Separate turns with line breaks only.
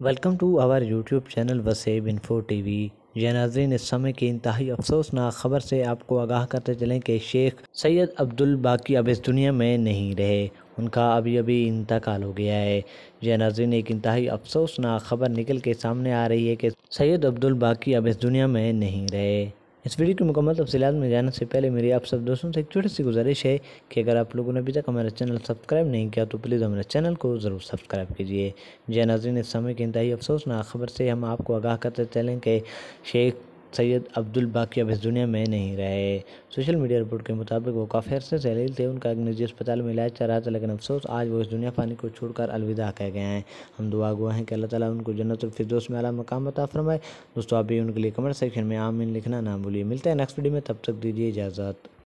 Welcome to our YouTube channel Waseb info T V यह नाजरीन, इस समय की इंतहाई अफसोसनाक खबर से आपको आगाह करते चलें कि शेख सैयद अब्दुल बाकी अब इस दुनिया में नहीं रहे। उनका अभी अभी इंतकाल हो गया है। यह नाजरीन, एक इंतहाई अफसोसनाक खबर निकल के सामने आ रही है कि सैयद अब्दुल बाकी अब इस दुनिया में नहीं रहे। इस वीडियो की मुकम्मल तफसीत में जाने से पहले मेरी आप सब दोस्तों से एक छोटी सी गुजारिश है कि अगर आप लोगों ने अभी तक हमारा चैनल सब्सक्राइब नहीं किया तो प्लीज़ हमारे चैनल को ज़रूर सब्सक्राइब कीजिए। जय नाजीन इस समय की इंतहाई अफसोसनाक खबर से हम आपको आगाह करते चलें कि शेख सैयद अब्दुल बाकी अब इस दुनिया में नहीं रहे। सोशल मीडिया रिपोर्ट के मुताबिक वो काफ़ी अरसे से थे। उनका एक निजी अस्पताल में इलाज चल रहा था, लेकिन अफसोस, आज वो इस दुनिया पानी को छोड़कर अलविदा कह गए हैं। हम दुआ गुआ हैं कि अल्लाह ताला उनको दोस्त में अला मकाम बता फरमाए। दोस्तों, आप भी उनके लिए कमेंट सेक्शन में आमीन लिखना ना भूलिए। मिलते हैं नेक्स्ट वीडियो में, तब तक दीजिए इजाज़त।